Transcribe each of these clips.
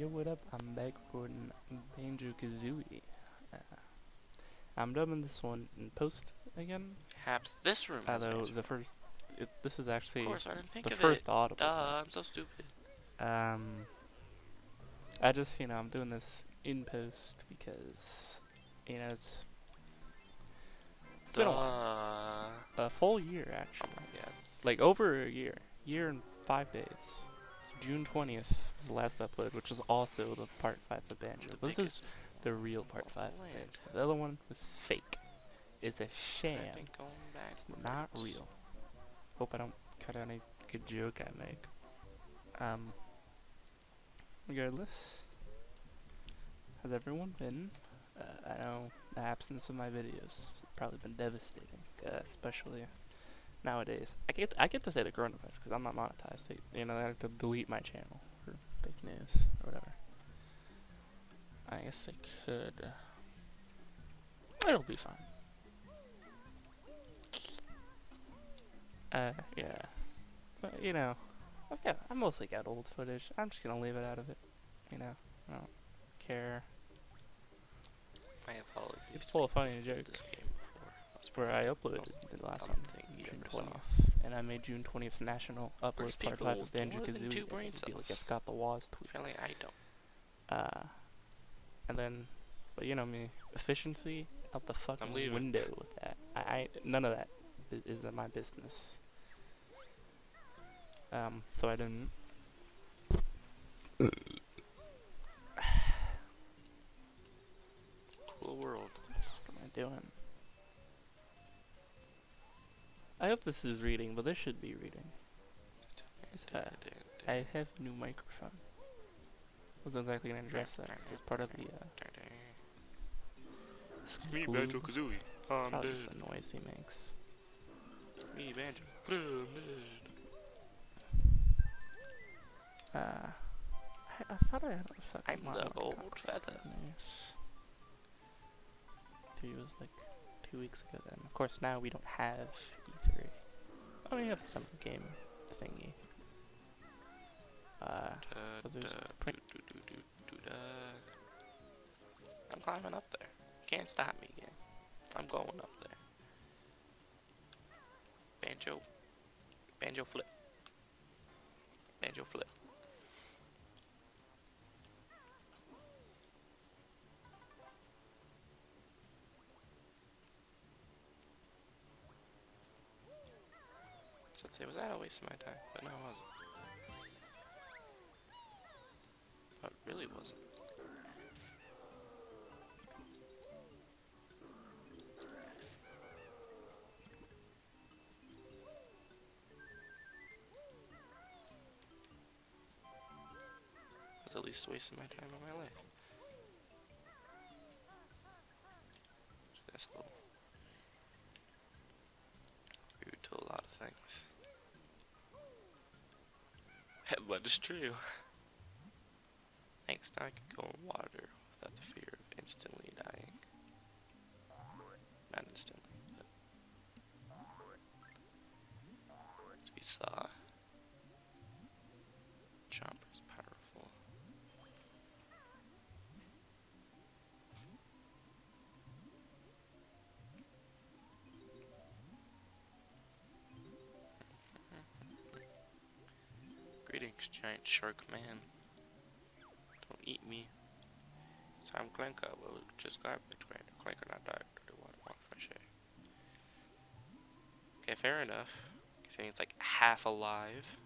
Yo, what up? I'm back recording Banjo Kazooie. Uh, I'm dubbing this one in post again, Perhaps this room although the first. It, this is actually Of course, I didn't think the of first it. audible. Duh, I'm so stupid. Um, I just, you know, I'm doing this in post because, you know, it's It's been a while. A full year actually. god. Like over a year. Year and five days. So June 20th was the last upload, which is also the part 5 of Banjo. The This is the real part Oh, 5 of. Banjo. The other one was fake. It's a sham. everything going back. It's not real. Hope I don't cut out any good joke I make. Um, regardless, how's everyone been? Uh, I know the absence of my videos has probably been devastating, uh, especially nowadays. I get I get to say the coronavirus because I'm not monetized. You know, I have to delete my channel for fake news or whatever. I guess I could. It'll be fine. Uh, yeah. But, you know, I've got, I mostly got old footage. I'm just gonna leave it out of it. You know, I don't care. My apologies. It's full of funny jokes. This game before. That's where I uploaded the last one, thing June 20th. And I made June 20th National Upload Part 5 with of Banjo Kazooie. two brain It'd be like? Scott the Woz tweet. Apparently, I don't. Uh, and then, but you know me, efficiency out the fucking window with that. I, I none of that is, is my business. Um, so I didn't. Cool world. What am I doing? I hope this is reading, but this should be reading. That- I have new microphone. I wasn't exactly gonna address that it's part of the. Uh, Me. Banjo Kazooie. I'm dead. the noise he makes. Me, Banjo. I'm dead. Uh, I, I thought I had a fucking I'm the gold feather. Nice. Three was like two weeks ago then. Of course, now we don't have E3. Oh, we have the summer game thingy. Uh, Da, there's da, do, do, do. I'm climbing up there. Can't stop me again. I'm going up there. Banjo. Banjo flip. Banjo flip. Should say, was that a waste of my time? But no, it wasn't. It really wasn't. was at least wasting my time in my life. That's a little rude to a lot of things. but it's true. Thanks, time I can go in water without the fear of instantly dying. Not instantly, but as we saw, Greetings, giant shark man. Don't eat me. So I'm Clanker. Well, just garbage man. Clanker not died. Dirty water, water, fresh air. Okay, fair enough. Saying it's like half alive.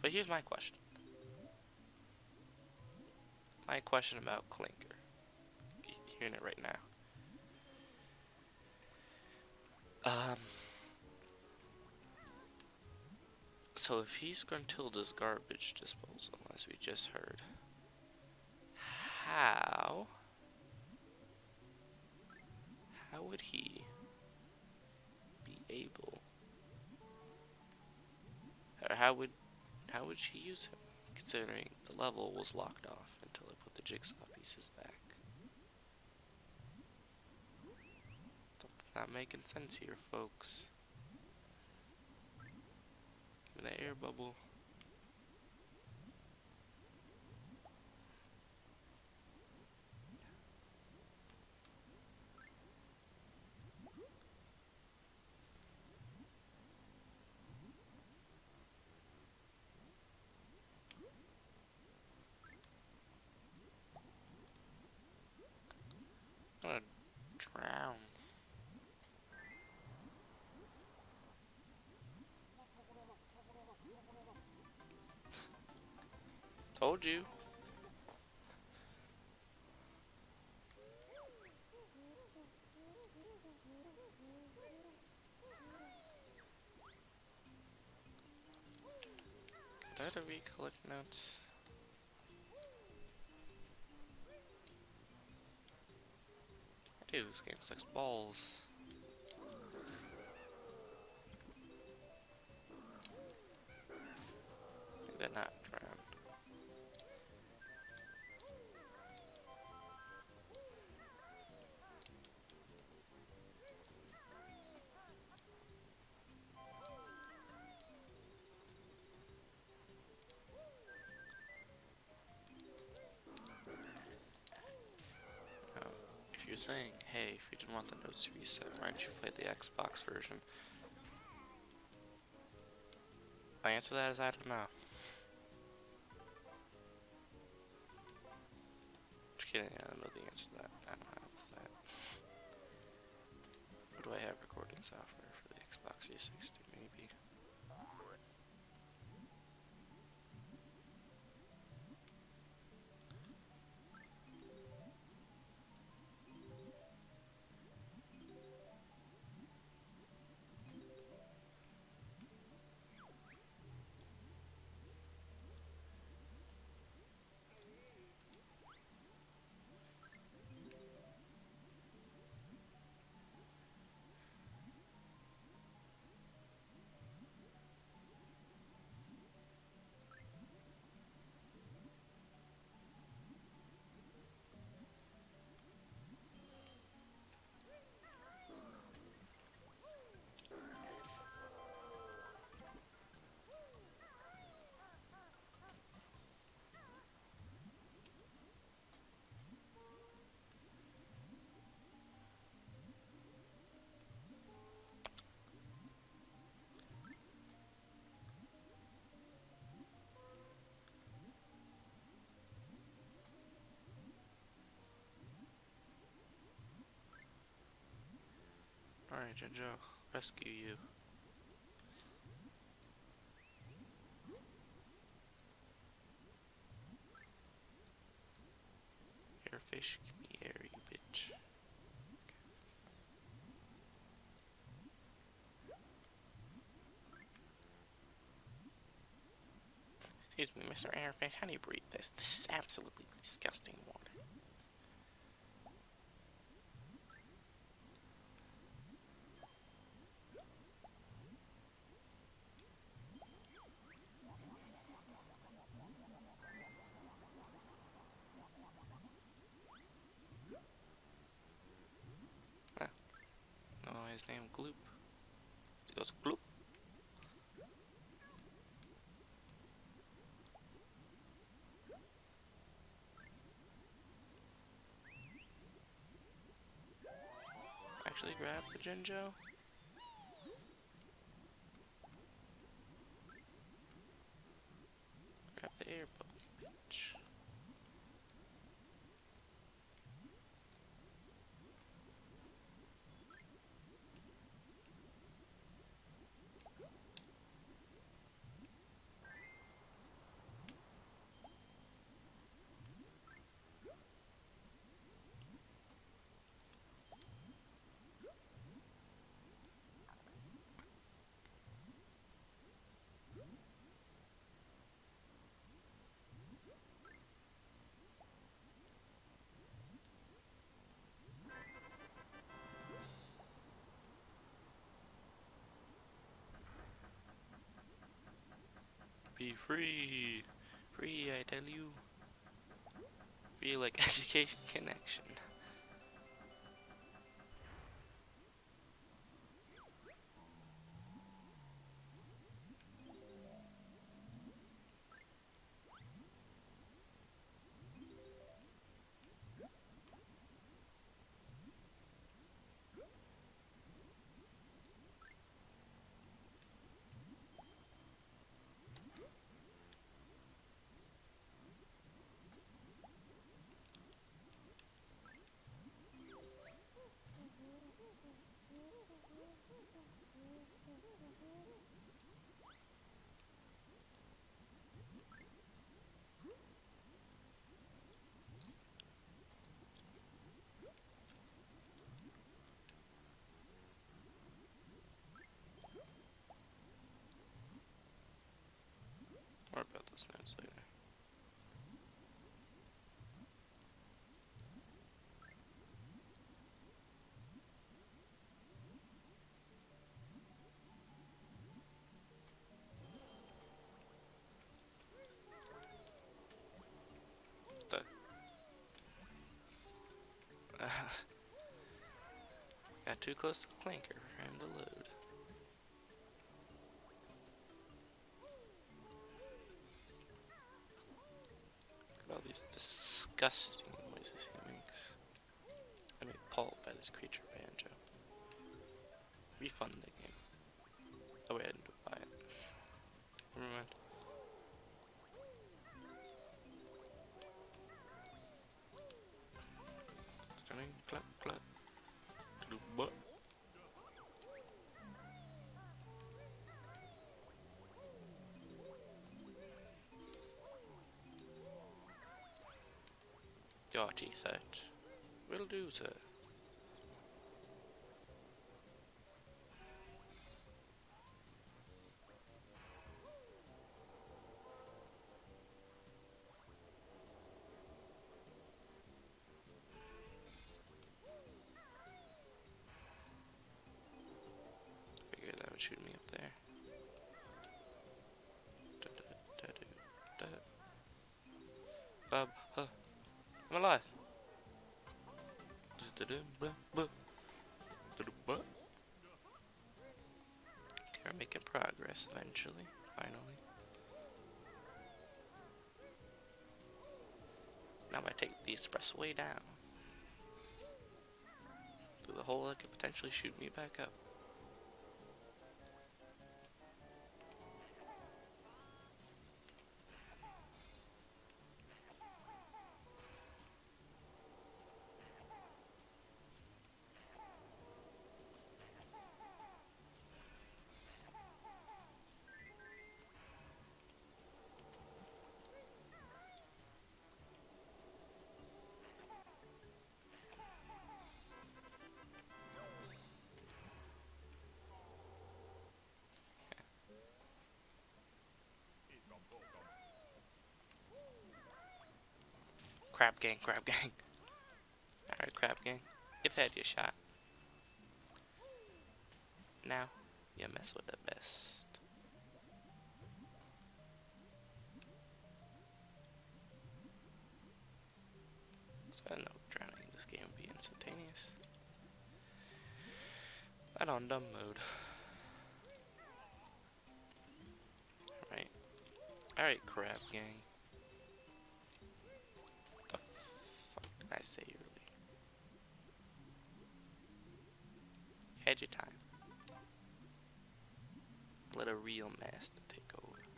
But here's my question. My question about Clanker. Y- Hearing it right now. Um. So if he's Gruntilda's garbage disposal, as we just heard, how how would he be able or how would how would she use him, considering the level was locked off until I put the jigsaw pieces back? Not making sense here, folks. That air bubble. Told you. Better we collect notes. Do, this game sucks balls. You're saying, hey, if you didn't want the notes to be set, why don't you play the Xbox version? My answer to that is I don't know. Just kidding, I don't know the answer to that. I don't have that. What do I have recording software for the Xbox 360? Alright, Jinjo, rescue you. Airfish, give me air, you bitch. Excuse me, Mr. Airfish, how do you breathe this? This is absolutely disgusting water. No, his name Gloop. He goes Gloop. Actually grab the Jinjo. Grab the air bubble, you bitch. Free! Free, I tell you. Feel like education connection. Class notes later. The- Got too close to the clanker for him to load. These disgusting noises he makes. I'm appalled by this creature banjo. Refund the game. Oh wait, I didn't buy it. Never mind. Your teeth. Will do, sir. Figured that would shoot me up there. Da-da-da-da-da. Bob, huh. I'm alive. We're making progress eventually, finally. Now I take the expressway down. Through the hole that could potentially shoot me back up. Crab gang, crab gang. Alright, crab gang. You've had your shot. Now, you mess with the best. So I know drowning in this game would be instantaneous. But on dumb mode. Alright. Alright, crab gang. I say earlier? Had your time. Let a real master take over.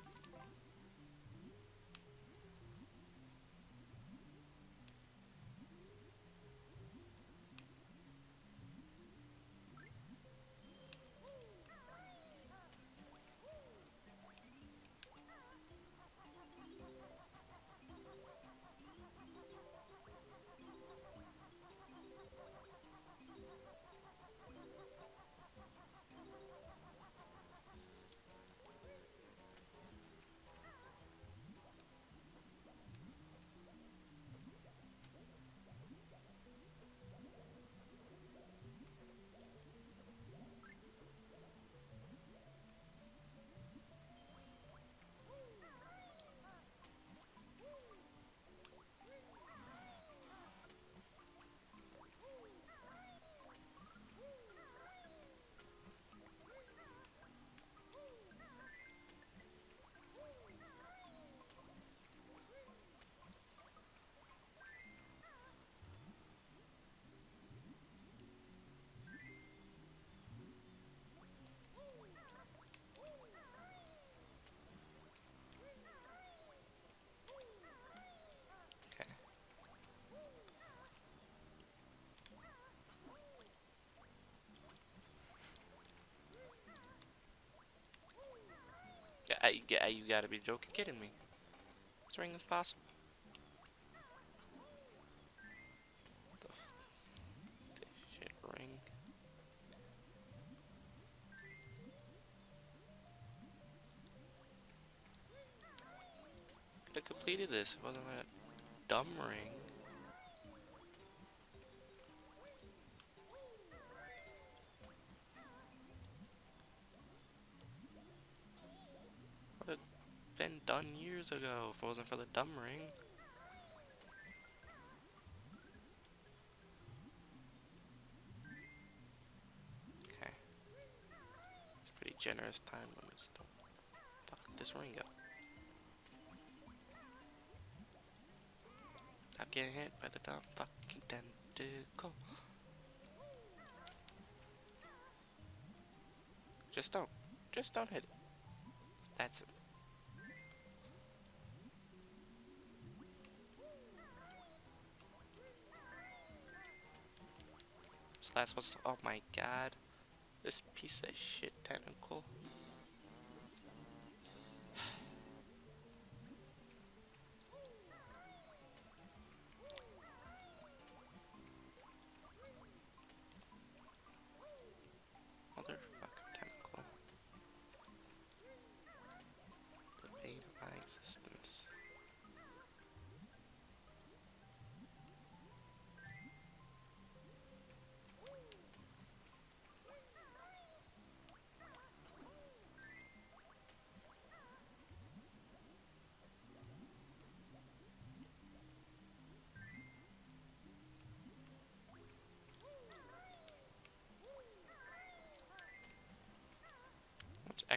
Yeah, you, gotta be joking, kidding me. This ring is possible. The this shit ring. have completed this. It wasn't a dumb ring. Years ago if it wasn't for the dumb ring. Okay. It's pretty generous time limits. Don't fuck this ring up. Stop getting hit by the dumb fucking tentacle. Just don't. Just don't hit it. That's it. That's what's. Oh my god. This piece of shit tentacle.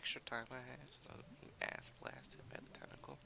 Extra time I had so I was being ass blasted by the tentacle.